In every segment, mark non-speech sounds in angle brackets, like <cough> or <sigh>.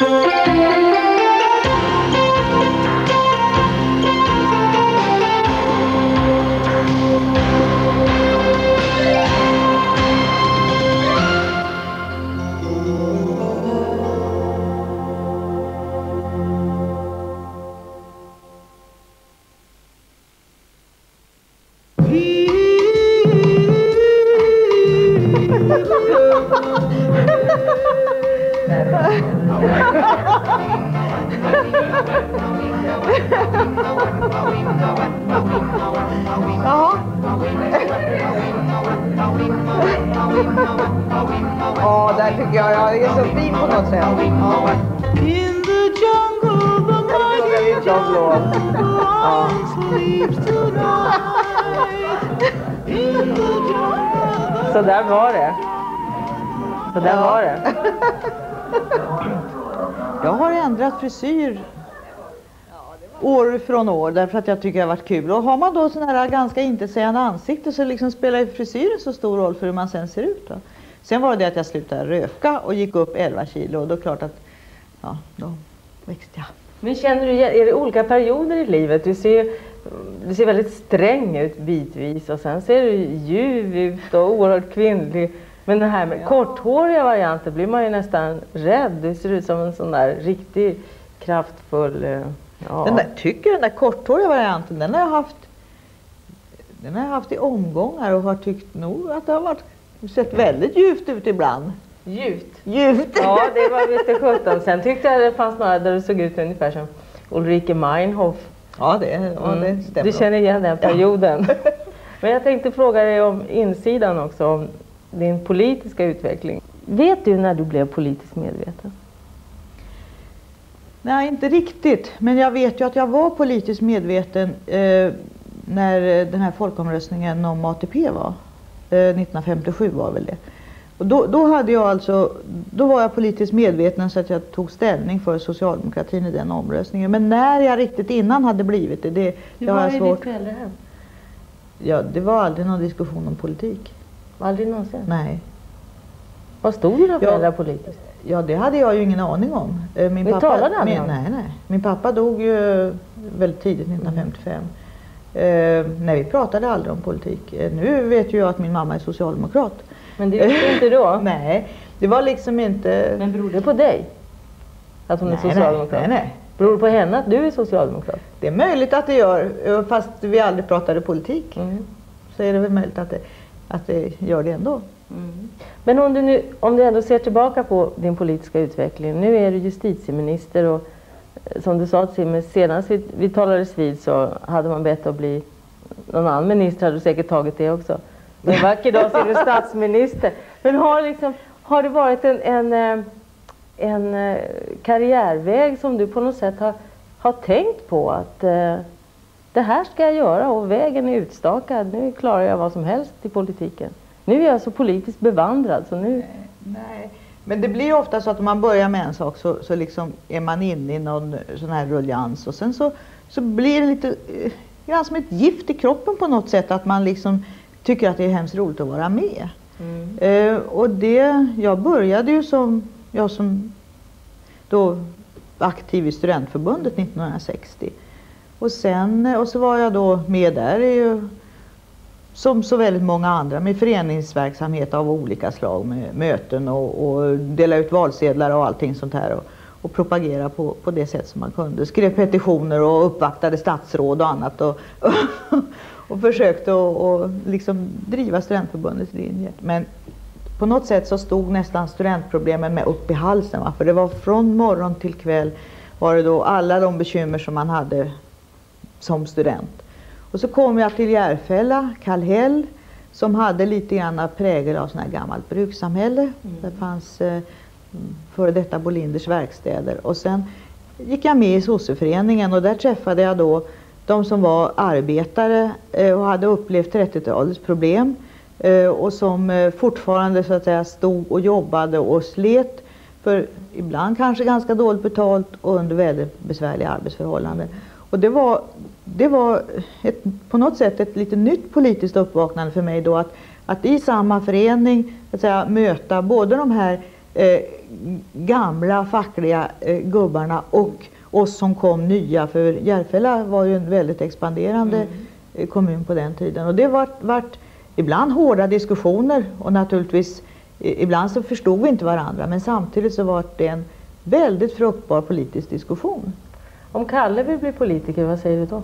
Jaha. Om låt. Ja. Så där var det. Så där Ja. var det. Jag har ändrat frisyr år från år därför att jag tycker det har varit kul. Och har man då sådana här ganska intetsägande ansikte så liksom spelar ju frisyren så stor roll för hur man sen ser ut. Då. Sen var det det att jag slutade röka och gick upp 11 kilo och då klart att ja, då växte jag. Men känner du, igen- är det olika perioder i livet? Du ser, du ser väldigt sträng ut bitvis och sen ser du ljuv ut och oerhört kvinnlig. Men den här med korthåriga varianter blir man ju nästan rädd. Du ser ut som en sån där riktigt kraftfull... eh, Ja. Den där, tycker den där korthåriga varianten, den har jag haft den har jag haft i omgångar och har tyckt nog att det har varit, sett väldigt ljuvt ut ibland. Ljuvt. Ljuvt! Ja, det var lite sjutton. Sen tyckte jag det fanns några där du såg ut ungefär som Ulrike Meinhof. Ja, det, ja, det Mm. stämmer. Du känner igen den perioden. <laughs> Men jag tänkte fråga dig om insidan också, om din politiska utveckling. Vet du när du blev politiskt medveten? Nej, inte riktigt. Men jag vet ju att jag var politiskt medveten eh, när den här folkomröstningen om ATP var. Eh, 1957 var väl det. Och då, då, hade jag alltså, då var jag politiskt medveten så att jag tog ställning för socialdemokratin i den omröstningen. Men när jag riktigt innan hade blivit det, det, det har jag svårt. föräldrahem? Ja, det var aldrig någon diskussion om politik. Aldrig någonsin? Nej. Vad stod dina Ja. föräldrar politiskt? Ja, det hade jag ju ingen aning om. Eh, Min Ni talade aldrig min, om det? nej, nej. Min pappa dog ju väldigt tidigt, 1955. Eh, nej, vi pratade aldrig om politik. Eh, nu vet ju jag att min mamma är socialdemokrat. Men det visste inte då? <laughs> Nej, det var liksom inte... Men beror det på dig? Att hon är nej, socialdemokrat? nej, nej. Beror det på henne att du är socialdemokrat? Det är möjligt att det gör, fast vi aldrig pratade politik. Mm. Så är det väl möjligt att det, att det gör det ändå. Men om du, nu, om du ändå ser tillbaka på din politiska utveckling. Nu är du justitieminister och eh, som du sa Simon, senast vi, vi talades vid så hade man bett att bli någon annan minister hade du säkert tagit det också. En vacker dag så är du statsminister. Men har, liksom, har det varit en, en, eh, en eh, karriärväg som du på något sätt har, har tänkt på att eh, det här ska jag göra och vägen är utstakad. Nu klarar jag vad som helst i politiken. Nu är jag så politiskt bevandrad så nu... Nej, men det blir ofta så att om man börjar med en sak så, så liksom är man inne i någon sån här rullians och sen så, så blir det lite eh, grann som ett gift i kroppen på något sätt att man liksom tycker att det är hemskt roligt att vara med. Eh, och det, jag började ju som, jag som då aktiv i studentförbundet 1960. Och sen, och så var jag då med där ju som så väldigt många andra med föreningsverksamhet av olika slag med möten och, och dela ut valsedlar och allting sånt här och, och propagera på, på det sätt som man kunde. Skrev petitioner och uppvaktade statsråd och annat och, <laughs> och försökte att liksom driva studentförbundets linje. Men på något sätt så stod nästan studentproblemen med upp i halsen. Va? För det var från morgon till kväll var det då alla de bekymmer som man hade som student. Och så kom jag till Järfälla, Kallhäll, som hade lite grann av prägel av sån här gammalt brukssamhälle. Det fanns eh, före detta Bolinders verkstäder. Och sen gick jag med i sosseföreningen och där träffade jag då de som var arbetare eh, och hade upplevt 30-talets problem eh, och som eh, fortfarande så att säga stod och jobbade och slet för ibland kanske ganska dåligt betalt och under väldigt besvärliga arbetsförhållanden. Och det var, det var ett, på något sätt ett lite nytt politiskt uppvaknande för mig då att, att i samma förening att säga, möta både de här eh, gamla fackliga eh, gubbarna och oss som kom nya. För Järfälla var ju en väldigt expanderande eh, kommun på den tiden. Och det var vart ibland hårda diskussioner och naturligtvis i- ibland så förstod vi inte varandra. Men samtidigt så var det en väldigt fruktbar politisk diskussion. Om Kalle vill bli politiker, vad säger du då?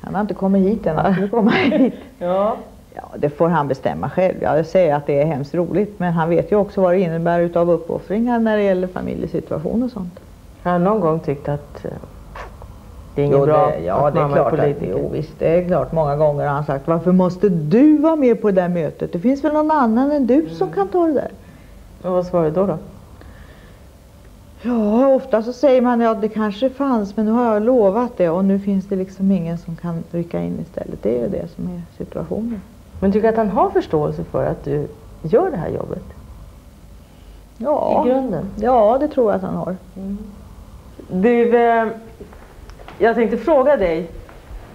Han har inte kommit hit än, han skulle komma <laughs> hit. Ja. Ja, det får han bestämma själv. Jag säger att det är hemskt roligt, men han vet ju också vad det innebär utav uppoffringar när det gäller familjesituation och sånt. Har han någon gång tyckt att eh, det är inget Jo, bra det, ja, att det är klart är att, jo, visst, det är klart. Många gånger har han sagt, varför måste du vara med på det där mötet? Det finns väl någon annan än du som kan ta det där? Och vad svarar du då? då? Ja, ofta så säger man, ja det kanske fanns, men nu har jag lovat det och nu finns det liksom ingen som kan rycka in istället. Det är ju det som är situationen. Men tycker du att han har förståelse för att du gör det här jobbet? Ja, I grunden? ja det tror jag att han har. Du, eh, jag tänkte fråga dig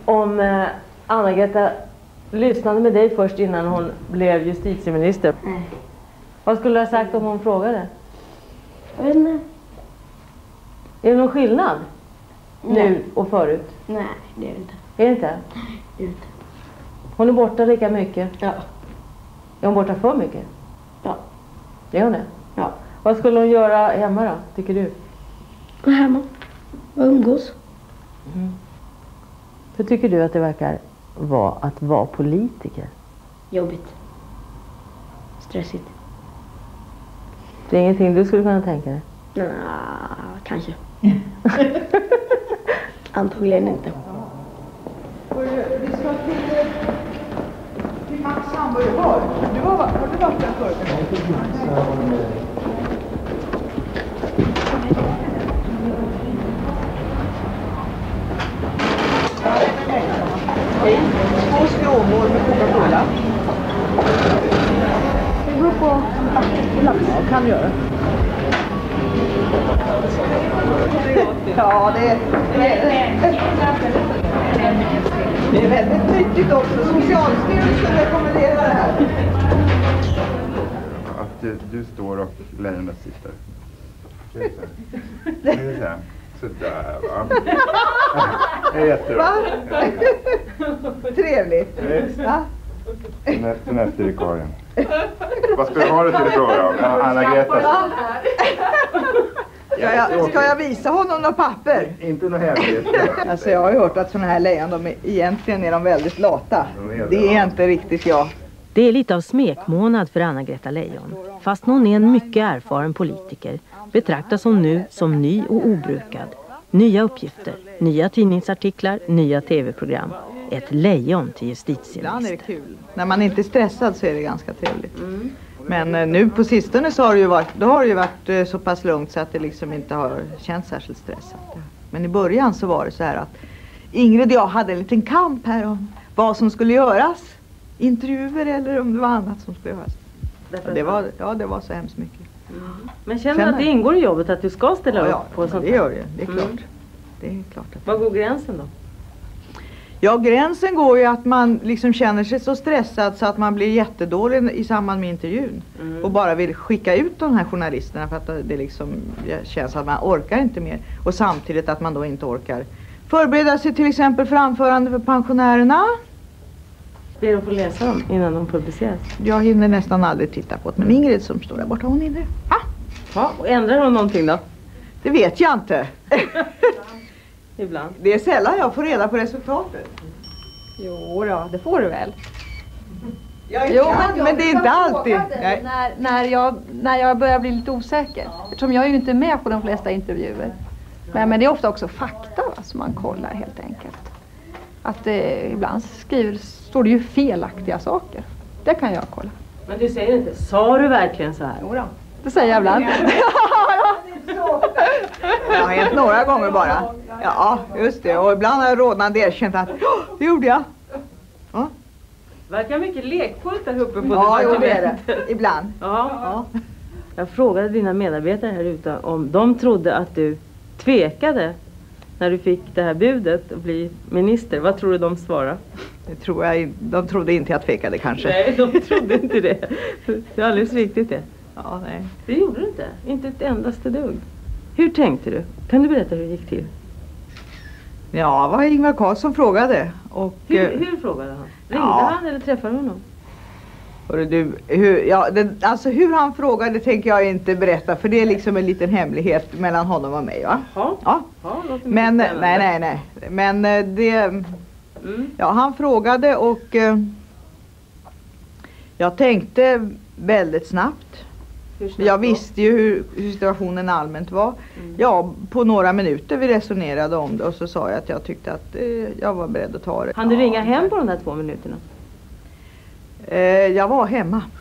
om eh, Anna-Greta lyssnade med dig först innan hon blev justitieminister. Nej. Vad skulle du ha sagt om hon frågade? Jag vet inte. Är det någon skillnad Nej. nu och förut? Nej, det är det inte. Är det inte? Det är det inte. Hon är borta lika mycket. Ja. Är hon borta för mycket? Ja. Är hon det? Ja. Vad skulle hon göra hemma då, tycker du? Gå hemma och umgås. Hur tycker du att det verkar vara att vara politiker? Jobbigt. Stressigt. Det är ingenting du skulle kunna tänka dig? Nja, kanske. <laughs> Antagligen inte. Vi ska till, Max hamburgerbar. Du har, har du varit där förut? Hej. Två skråmål med Coca-Cola. Det beror på... Ja, kan göra. Ja, det, det, är, det är väldigt nyttigt också. Socialstyrelsen rekommenderar det här. Att du, du står och lejonet sitter. Sådär va. Det är jättebra. Trevligt. Ja. Sen efter vikarien. Vad ska du ha det till då? då? Anna-Greta? Ska, jag, ska jag visa honom några papper? Inte något hemligt. Alltså jag har ju hört att sådana här lejon, de är, egentligen är de väldigt lata. De är det, Det är ja. inte riktigt jag. Det är lite av smekmånad för Anna-Greta Leijon. Fast hon är en mycket erfaren politiker betraktas hon nu som ny och obrukad. Nya uppgifter, nya tidningsartiklar, nya tv-program. Ett lejon till Ibland är det justitieminister. kul. När man inte är stressad så är det ganska trevligt. Men eh, nu på sistone så har det ju varit, då har det ju varit eh, så pass lugnt så att det liksom inte har känts särskilt stressat. Men i början så var det så här att Ingrid och jag hade en liten kamp här om vad som skulle göras. Intervjuer eller om det var annat som skulle göras. Och det var, ja, det var så hemskt mycket. Men känner du att det ingår i jobbet att du ska ställa Ja, upp ja, på men sånt det här? gör det. Det är klart. Mm. Det är klart att Var går gränsen då? Ja, gränsen går ju att man liksom känner sig så stressad så att man blir jättedålig i samband med intervjun. Mm. Och bara vill skicka ut de här journalisterna för att det liksom känns att man orkar inte mer. Och samtidigt att man då inte orkar förbereda sig till exempel för anförande för pensionärerna. Ber att få läsa dem innan de publiceras. Jag hinner nästan aldrig titta på det, men Ingrid som står där borta, hon hinner. Ah, Ja, och ändrar de någonting då? det vet jag inte. <laughs> Ibland. Det är sällan jag får reda på resultatet. Jo då, det får du väl? Jag Jo, men, men det är inte alltid. När, när, jag, när jag börjar bli lite osäker. Eftersom jag är ju inte med på de flesta intervjuer. Men, men det är ofta också fakta va, som man kollar helt enkelt. Att eh, ibland skriver, står det ju felaktiga saker. Det kan jag kolla. Men du säger inte, sa du verkligen så här? Jodå. Det säger jag ibland. <laughs> Hänt några gånger bara. Ja, just det. Och ibland har jag rodnande erkänt att "Ja, det gjorde jag. Verkar mycket lekfullt där uppe på Ja, jo, det är det. Ibland. Ja. Ja. Jag frågade dina medarbetare här ute om de trodde att du tvekade när du fick det här budet att bli minister. Vad tror du de svarade? Det tror jag, de trodde inte jag tvekade kanske. Nej, de trodde inte det. Det är alldeles riktigt det. Ja, nej. Det gjorde du inte. Inte ett endaste dugg. Hur tänkte du? Kan du berätta hur det gick till? Ja, vad Ingvar Carlsson frågade. Och, Hur, eh, hur frågade han? Ringde ja. han eller träffade du honom? hörru du, hur, ja, den, alltså hur han frågade tänker jag inte berätta för det är liksom en liten hemlighet mellan honom och mig. Va? Ja. Ja. ja Men nej, spännande. nej, nej. Men eh, det, Mm. ja, han frågade och eh, jag tänkte väldigt snabbt. Jag visste ju hur, hur situationen allmänt var. Mm. Ja, på några minuter vi resonerade om det och så sa jag att jag tyckte att eh, jag var beredd att ta det. Han du Ja, ringa hem på de där två minuterna? Eh, jag var hemma. <laughs>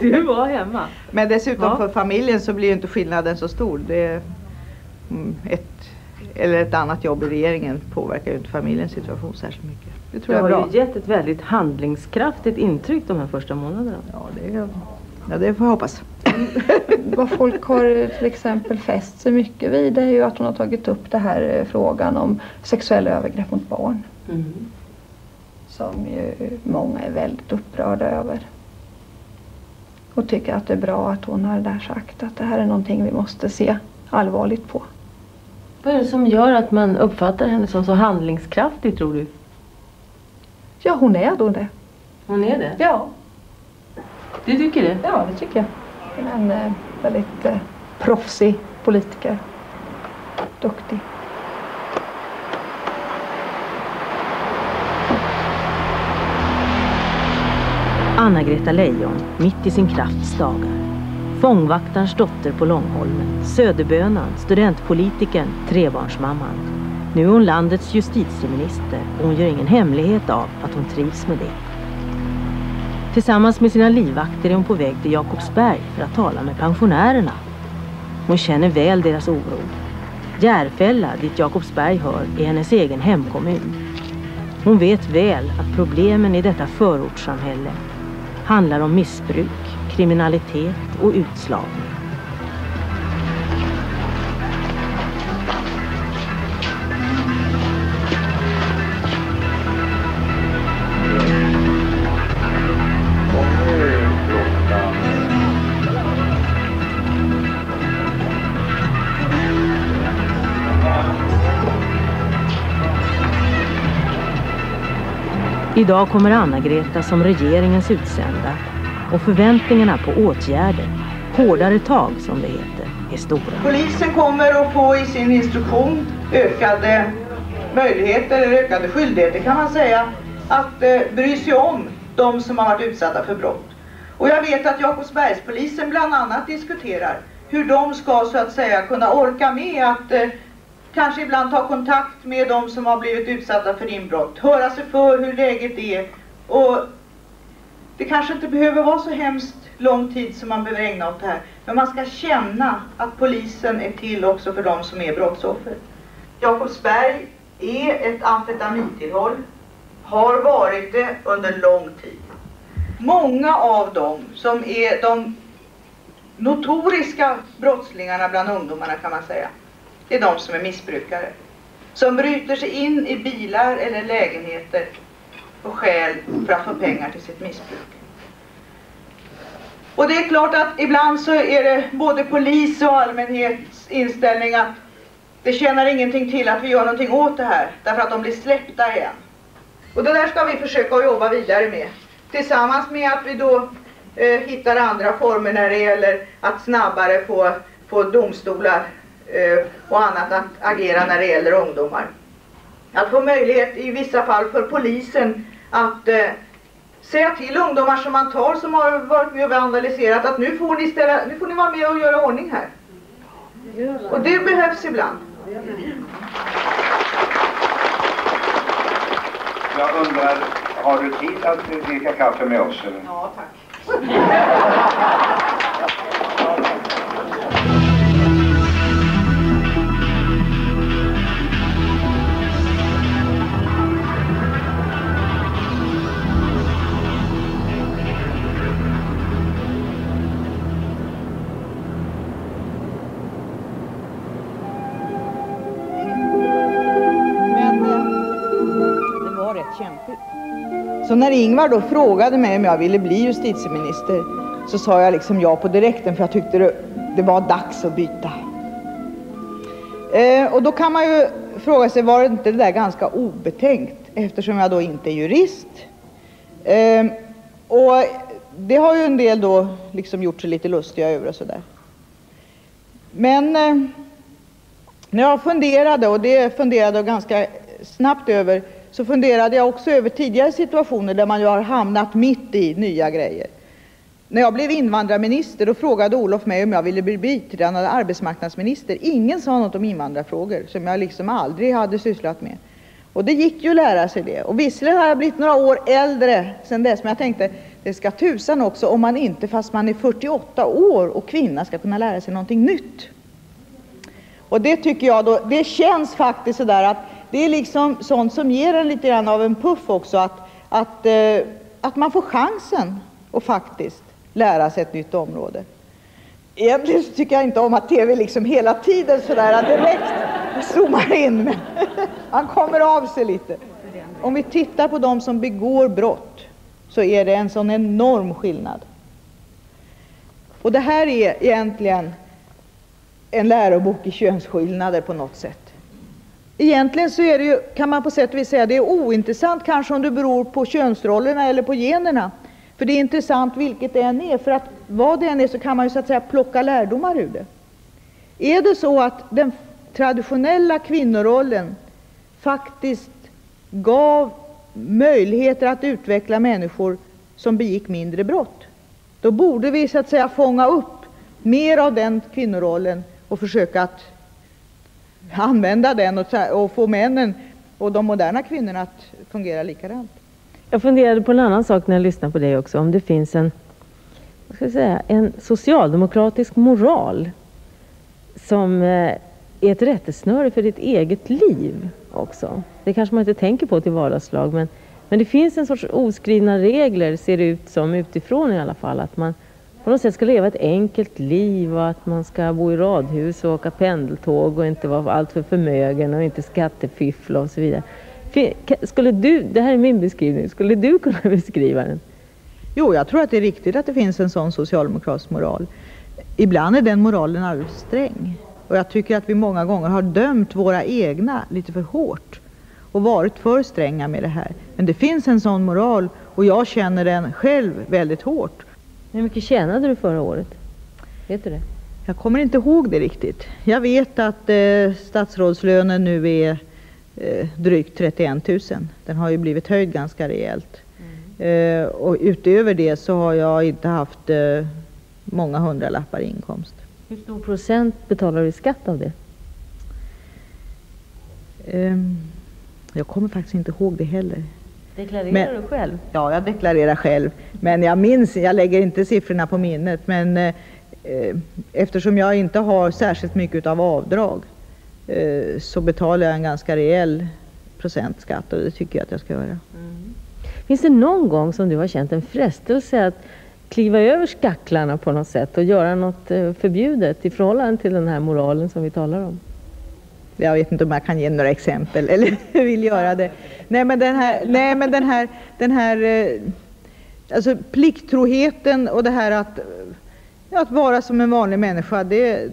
Du var hemma? Men dessutom Ja. för familjen så blir ju inte skillnaden så stor. Det, mm, ett, eller ett annat jobb i regeringen påverkar ju inte familjens situation särskilt mycket. Det tror Du jag är har bra. ju gett ett väldigt handlingskraftigt intryck de här första månaderna. Ja, det, ja, det får jag hoppas. <laughs> Vad folk har till exempel fäst sig mycket vid är ju att hon har tagit upp det här eh, frågan om sexuella övergrepp mot barn. Som ju många är väldigt upprörda över. Och tycker att det är bra att hon har där sagt att det här är någonting vi måste se allvarligt på. Vad är det som gör att man uppfattar henne som så handlingskraftig tror du? Ja, hon är då det. Hon är det? Ja, Du tycker det? ja det tycker jag. En eh, väldigt eh, proffsig politiker. Duktig. Anna-Greta Leijon, mitt i sin krafts dagar. Fångvaktarens dotter på Långholmen, söderbönan, studentpolitikern, trebarnsmamman. Nu är hon landets justitieminister och hon gör ingen hemlighet av att hon trivs med det. Tillsammans med sina livvakter är hon på väg till Jakobsberg för att tala med pensionärerna. Hon känner väl deras oro. Järfälla, dit Jakobsberg hör, är hennes egen hemkommun. Hon vet väl att problemen i detta förortssamhälle handlar om missbruk, kriminalitet och utslagning. Idag kommer Anna-Greta som regeringens utsända och förväntningarna på åtgärder, hårdare tag som det heter, är stora. Polisen kommer att få i sin instruktion ökade möjligheter, eller ökade skyldigheter kan man säga, att eh, bry sig om de som har varit utsatta för brott. Och jag vet att Jakobsbergspolisen bland annat diskuterar hur de ska så att säga kunna orka med att eh, kanske ibland ta kontakt med de som har blivit utsatta för inbrott, höra sig för hur läget är och det kanske inte behöver vara så hemskt lång tid som man behöver ägna åt det här. Men man ska känna att polisen är till också för de som är brottsoffer. Jakobsberg är ett amfetamintillhåll. Har varit det under lång tid. Många av dem som är de notoriska brottslingarna bland ungdomarna kan man säga. Det är de som är missbrukare. Som bryter sig in i bilar eller lägenheter och stjäl för att få pengar till sitt missbruk. Och det är klart att ibland så är det både polis och allmänhets inställning att det tjänar ingenting till att vi gör någonting åt det här därför att de blir släppta igen. Och det där ska vi försöka att jobba vidare med. Tillsammans med att vi då eh, hittar andra former när det gäller att snabbare få, få domstolar och annat att agera när det gäller ungdomar. Att få möjlighet i vissa fall för polisen att eh, säga till ungdomar som man tar som har varit med och vandaliserat att nu får ni, ställa, nu får ni vara med och göra ordning här. Och det behövs ibland. Jag undrar, har du tid att dricka kaffe med oss? Eller? Ja, tack. <laughs> väldigt kämpigt. Så när Ingvar då frågade mig om jag ville bli justitieminister så sa jag liksom ja på direkten för jag tyckte det, det var dags att byta. Eh, och då kan man ju fråga sig, var inte det där ganska obetänkt eftersom jag då inte är jurist? Eh, och det har ju en del då liksom gjort sig lite lustiga över och sådär. Men eh, när jag funderade, och det funderade jag ganska snabbt över, funderade jag också över tidigare situationer där man ju har hamnat mitt i nya grejer. När jag blev invandrarminister frågade Olof mig om jag ville bli biträdande arbetsmarknadsminister. Ingen sade något om invandrarfrågor som jag liksom aldrig hade sysslat med. Och det gick ju att lära sig det. Och visserligen har jag blivit några år äldre sedan dess, men jag tänkte det ska tusan också om man inte, fast man är 48 år och kvinna, ska kunna lära sig någonting nytt. Och det tycker jag då, det känns faktiskt sådär att det är liksom sånt som ger en lite grann av en puff också, att, att, eh, att man får chansen att faktiskt lära sig ett nytt område. Egentligen så tycker jag inte om att tv liksom hela tiden sådär direkt zoomar in, men <laughs> man kommer av sig lite. Om vi tittar på de som begår brott så är det en sån enorm skillnad. Och det här är egentligen en lärobok i könsskillnader på något sätt. Egentligen är det kan man på sätt och vis säga, det är ointressant kanske om det beror på könsrollerna eller på generna. För det är intressant vilket det än är, för att vad det än är så kan man ju så att säga plocka lärdomar ur det. Är det så att den traditionella kvinnorollen faktiskt gav möjligheter att utveckla människor som begick mindre brott, då borde vi så att säga fånga upp mer av den kvinnorollen och försöka att använda den och, och få männen och de moderna kvinnorna att fungera likadant. Jag funderade på en annan sak när jag lyssnade på dig också. Om det finns en, vad ska jag säga, en socialdemokratisk moral som eh, är ett rättesnöre för ditt eget liv också. Det kanske man inte tänker på till vardagslag men, men det finns en sorts oskrivna regler, ser det ut som utifrån i alla fall. Att man på något sätt ska leva ett enkelt liv och att man ska bo i radhus och åka pendeltåg och inte vara alltför förmögen och inte skattefiffla och så vidare. Skulle du, det här är min beskrivning, skulle du kunna <laughs> beskriva den? Jo, jag tror att det är riktigt att det finns en sån socialdemokratisk moral. Ibland är den moralen alldeles sträng. Och jag tycker att vi många gånger har dömt våra egna lite för hårt och varit för stränga med det här. Men det finns en sån moral och jag känner den själv väldigt hårt. Hur mycket tjänade du förra året? Vet du det? Jag kommer inte ihåg det riktigt. Jag vet att eh, statsrådslönen nu är eh, drygt 31 000. Den har ju blivit höjd ganska rejält. Mm. Eh, och utöver det så har jag inte haft eh, många hundralappar i inkomst. Hur stor procent betalar du i skatt av det? Ehm, jag kommer faktiskt inte ihåg det heller. Deklarerar Men- du själv? Ja, jag deklarerar själv. Men jag minns, jag lägger inte siffrorna på minnet. Men eh, eh, eftersom jag inte har särskilt mycket av avdrag eh, så betalar jag en ganska rejäl procent skatt och det tycker jag att jag ska göra. Finns det någon gång som du har känt en frestelse att kliva över skacklarna på något sätt och göra något eh, förbjudet i förhållande till den här moralen som vi talar om? Jag vet inte om jag kan ge några exempel eller <laughs> vill göra det. Nej men den här, nej, men den här, den här eh, alltså plikttroheten och det här att, eh, att vara som en vanlig människa, det,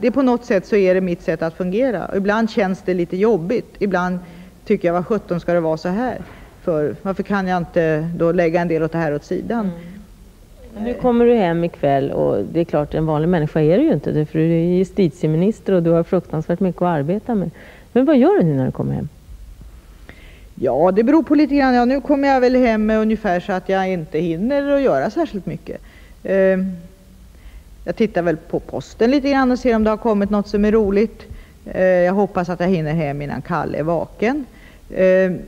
det på något sätt så är det mitt sätt att fungera. Och ibland känns det lite jobbigt. Ibland tycker jag, vad sjutton ska det vara så här? För varför kan jag inte då lägga en del åt det här åt sidan? Mm. Men Nu kommer du hem ikväll och det är klart en vanlig människa är du ju inte för du är justitieminister och du har fruktansvärt mycket att arbeta med. Men vad gör du nu när du kommer hem? Ja, det beror på lite grann. Ja, nu kommer jag väl hem ungefär så att jag inte hinner att göra särskilt mycket. Ehm, jag tittar väl på posten lite grann och ser om det har kommit något som är roligt. Ehm, jag hoppas att jag hinner hem innan Kalle är vaken. Ehm,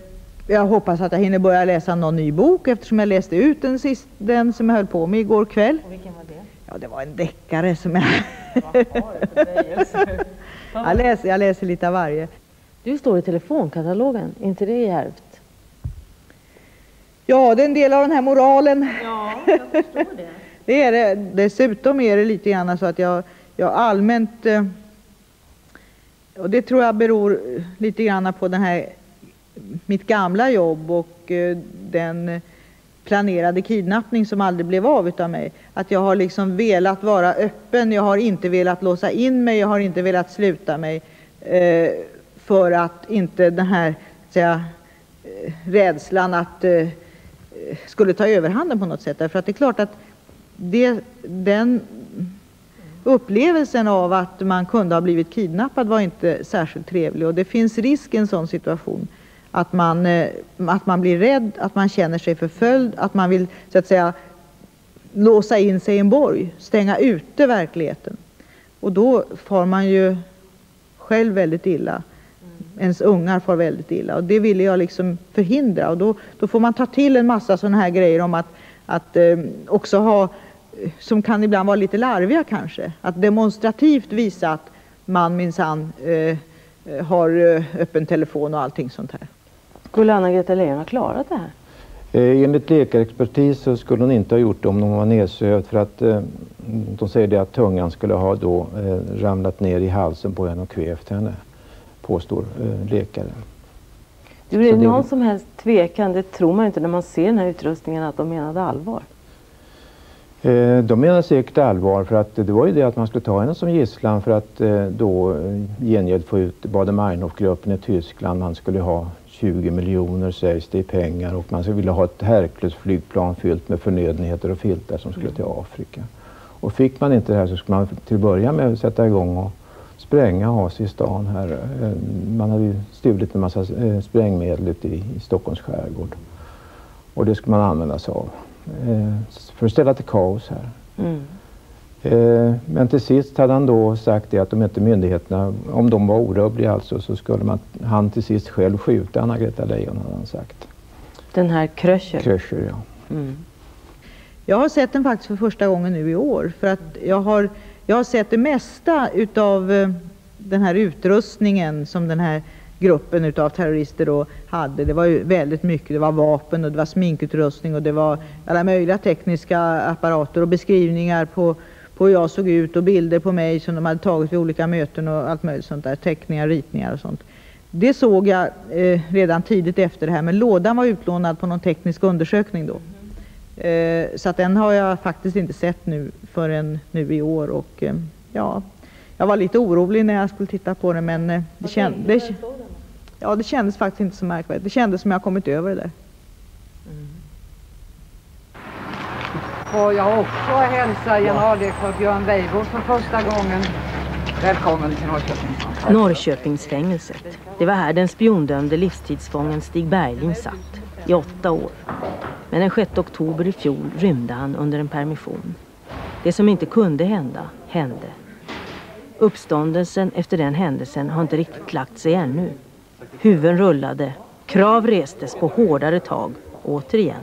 jag hoppas att jag hinner börja läsa någon ny bok eftersom jag läste ut den, sist, den som jag höll på med igår kväll. Och vilken var det? Ja, det var en deckare som jag... <laughs> jag, läser, jag läser lite av varje. Du står i telefonkatalogen, är inte det djärvt? Ja, det är en del av den här moralen. Ja, jag förstår det. <laughs> Det är det. Dessutom är det lite grann så att jag, jag allmänt, eh, och det tror jag beror lite grann på den här, mitt gamla jobb och eh, den planerade kidnappning som aldrig blev av av mig. Att jag har liksom velat vara öppen, jag har inte velat låsa in mig, jag har inte velat sluta mig eh, för att inte den här säga, eh, rädslan att eh, eh, skulle ta överhanden på något sätt. Att det är klart att det, den upplevelsen av att man kunde ha blivit kidnappad var inte särskilt trevlig och det finns risk i en sån situation att man, eh, att man blir rädd, att man känner sig förföljd, att man vill så att säga låsa in sig i en borg, stänga ute verkligheten. Och då far man ju själv väldigt illa. Ens ungar far väldigt illa och det ville jag liksom förhindra och då, då får man ta till en massa sådana här grejer om att, att eh, också ha eh, som kan ibland vara lite larviga kanske. Att demonstrativt visa att man minsann eh, eh har öppen telefon och allting sånt här. Skulle Anna-Greta Leijon ha klarat det här? Eh, Enligt läkarexpertis så skulle hon inte ha gjort det om hon var nedsövd för att eh, de säger det att tungan skulle ha då eh, ramlat ner i halsen på henne och kvävt henne, påstår eh, läkare. Det blir Så det- någon som helst tvekan, det tror man inte när man ser den här utrustningen att de menade allvar. De menar säkert allvar för att det var ju det att man skulle ta henne som gisslan för att då gengäld få ut Baader-Meinhof-gruppen i Tyskland. Man skulle ha 20 miljoner sägs det i pengar och man skulle vilja ha ett Hercules-flygplan fyllt med förnödenheter och filtar som skulle till Afrika. Och fick man inte det här så skulle man till att börja med sätta igång och spränga Has i stan här. Eh, Man hade ju stulit en massa eh, sprängmedel ute i, i Stockholms skärgård. Och det skulle man använda sig av eh, för att ställa till kaos här. Mm. Eh, Men till sist hade han då sagt det att om inte myndigheterna, om de var orubbliga alltså, så skulle man, han till sist själv skjuta Anna-Greta Leijon hade han sagt. Den här Kröcher. Kröcher, ja. Mm. Jag har sett den faktiskt för första gången nu i år. För att jag har, jag har sett det mesta utav eh, den här utrustningen som den här gruppen utav terrorister då hade. Det var ju väldigt mycket. Det var vapen och det var sminkutrustning och det var alla möjliga tekniska apparater och beskrivningar på, på hur jag såg ut och bilder på mig som de hade tagit vid olika möten och allt möjligt sånt där. Teckningar, ritningar och sånt. Det såg jag eh, redan tidigt efter det här, men lådan var utlånad på någon teknisk undersökning då. Eh, så att den har jag faktiskt inte sett nu förrän nu i år och eh, ja, jag var lite orolig när jag skulle titta på den men eh, det, känd, det, ja, det kändes faktiskt inte så märkvärdigt. Det kändes som jag kommit över det där. Får jag också hälsa generaldirektör Björn Weibo för första gången. Välkommen till Norrköping. Norrköpingsfängelset. Det var här den spiondömde livstidsfången Stig Bergling satt i åtta år. Men den 6 oktober i fjol rymde han under en permission. Det som inte kunde hända, hände. Uppståndelsen efter den händelsen har inte riktigt lagt sig ännu. Huvuden rullade, krav restes på hårdare tag, återigen.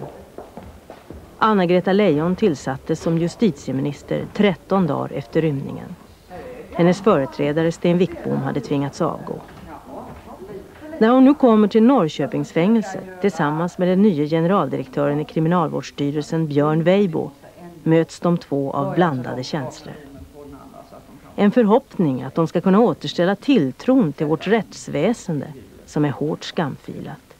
Anna-Greta Leijon tillsattes som justitieminister 13 dagar efter rymningen. Hennes företrädare Sten Wickbom hade tvingats avgå. När hon nu kommer till Norrköpingsfängelset tillsammans med den nya generaldirektören i Kriminalvårdsstyrelsen Björn Weibo möts de två av blandade känslor. En förhoppning att de ska kunna återställa tilltron till vårt rättsväsende som är hårt skamfilat.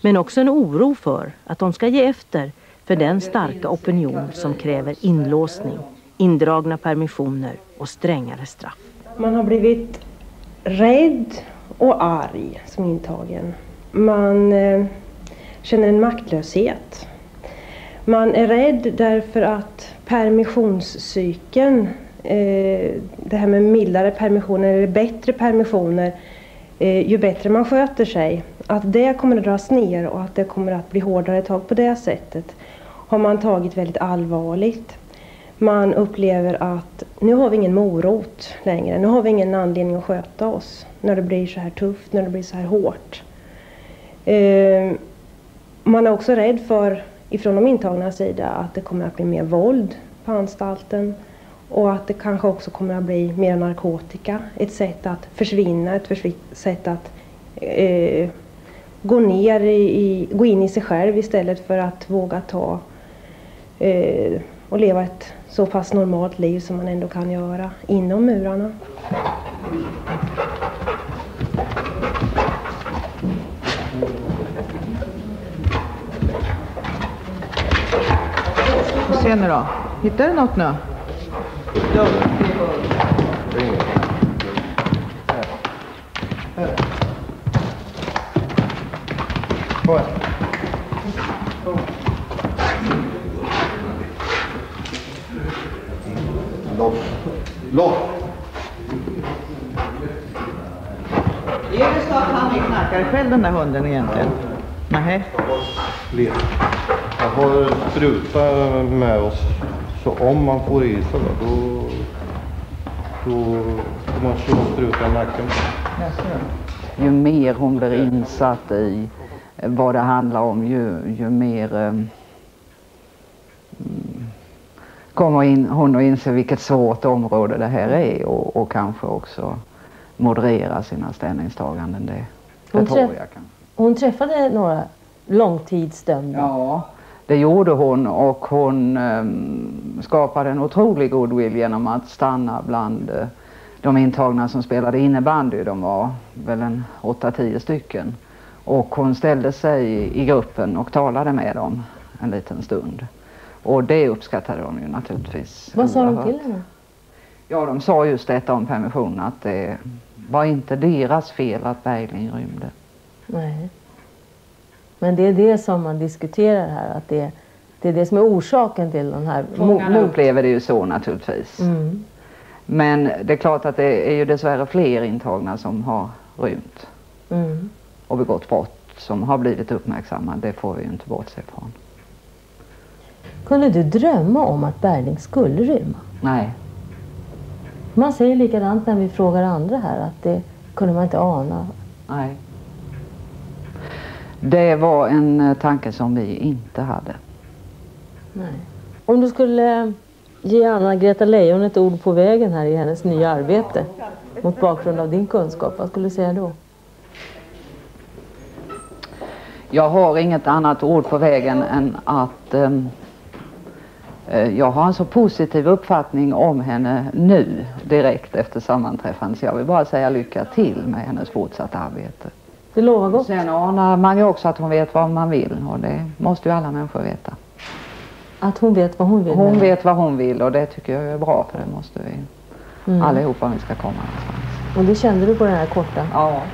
Men också en oro för att de ska ge efter för den starka opinion som kräver inlåsning, indragna permissioner och strängare straff. Man har blivit rädd och arg som intagen. Man eh, känner en maktlöshet. Man är rädd därför att permissionscykeln, eh, det här med mildare permissioner eller bättre permissioner, eh, ju bättre man sköter sig, att det kommer att dras ner och att det kommer att bli hårdare tag på det sättet har man tagit väldigt allvarligt. Man upplever att nu har vi ingen morot längre. Nu har vi ingen anledning att sköta oss när det blir så här tufft, när det blir så här hårt. Ehm, man är också rädd för, ifrån de intagnas sida, att det kommer att bli mer våld på anstalten och att det kanske också kommer att bli mer narkotika. Ett sätt att försvinna, ett sätt att eh, gå, ner i, gå in i sig själv istället för att våga ta eh, och leva ett så pass normalt liv som man ändå kan göra inom murarna. Och sen då? Hittar du något nu? Ja. Loss. Loss. Är det så att han är knarkare själv den där hunden egentligen? Nej. Jag har spruta med oss. Så om man får i sig då, då, då får man slå spruta i nacken. Ju mer hon blir insatt i vad det handlar om ju, ju mer mm, kommer in, hon att inse vilket svårt område det här är och, och kanske också moderera sina ställningstaganden. Det, det Hon, tror träff, jag kanske. hon träffade några långtidsdömda. Ja, det gjorde hon och hon ehm, skapade en otrolig goodwill genom att stanna bland eh, de intagna som spelade innebandy. De var väl en 8-10 stycken. Och hon ställde sig i gruppen och talade med dem en liten stund. Och det uppskattade de ju naturligtvis. Vad sa de till henne? Ja, de sa just detta om permission att det var inte deras fel att Bergling rymde. Nej. Men det är det som man diskuterar här, att det, det är det som är orsaken till den här Många mot- upplever det ju så naturligtvis. Mm. Men det är klart att det är ju dessvärre fler intagna som har rymt Mm. Och begått brott som har blivit uppmärksammade. Det får vi ju inte bortse från. Kunde du drömma om att Berling skulle rymma? Nej. Man säger likadant när vi frågar andra här, att det kunde man inte ana. Nej. Det var en eh, tanke som vi inte hade. Nej. Om du skulle ge Anna-Greta Leijon ett ord på vägen här i hennes nya arbete, mot bakgrund av din kunskap, vad skulle du säga då? Jag har inget annat ord på vägen än att ehm, eh, jag har en så positiv uppfattning om henne nu direkt efter sammanträffandet så jag vill bara säga lycka till med hennes fortsatta arbete. Det lovar gott. Sen anar man ju också att hon vet vad man vill och det måste ju alla människor veta. Att hon vet vad hon vill? Hon det. vet vad hon vill och det tycker jag är bra för det måste vi Mm. allihopa om vi ska komma någonstans. Och det kände du på den här korta? Ja,